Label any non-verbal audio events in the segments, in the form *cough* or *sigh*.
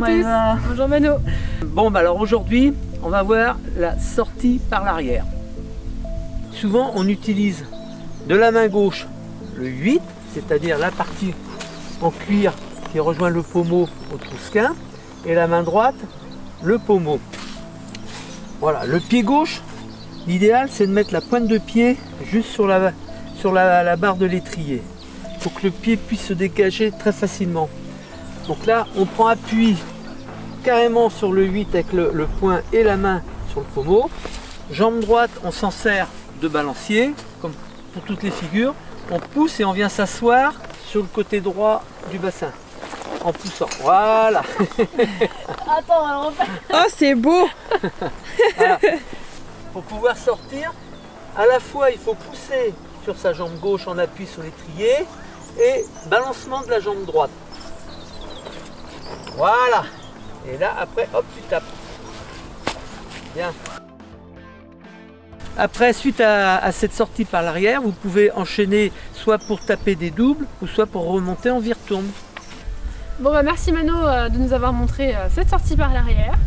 Maëva. Bonjour Mano. Bon, bah alors aujourd'hui, on va voir la sortie par l'arrière. Souvent, on utilise de la main gauche le 8, c'est-à-dire la partie en cuir qui rejoint le pommeau au trousquin, et la main droite, le pommeau. Voilà, le pied gauche, l'idéal c'est de mettre la pointe de pied juste sur la, sur la, la barre de l'étrier pour que le pied puisse se dégager très facilement. Donc là, on prend appui carrément sur le 8 avec le, le poing et la main sur le pommeau. Jambe droite, on s'en sert de balancier, comme pour toutes les figures. On pousse et on vient s'asseoir sur le côté droit du bassin. En poussant. Voilà. *laughs* Attends, on. Oh, c'est beau *laughs* Pour pouvoir sortir, à la fois il faut pousser sur sa jambe gauche en appui sur l'étrier et balancement de la jambe droite. Voilà. Et là après, hop, tu tapes. Bien. Après, suite à, cette sortie par l'arrière, vous pouvez enchaîner soit pour taper des doubles ou soit pour remonter en vire-tourne. Bon bah merci Mano euh, de nous avoir montré euh, cette sortie par l'arrière.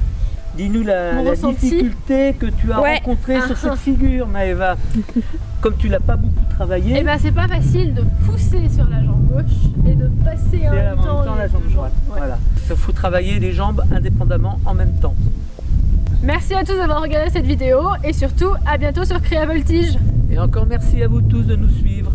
Dis-nous la, la difficulté que tu as Ouais. rencontrée Ah. sur cette figure, Maëva. Comme tu l'as pas beaucoup travaillé, Et bah c'est pas facile de pousser sur la jambe gauche et de passer en même temps, la les jambe droite. Ouais. Voilà. Il faut travailler les jambes indépendamment en même temps. Merci à tous d'avoir regardé cette vidéo et surtout à bientôt sur Créa Voltige. Et encore merci à vous tous de nous suivre.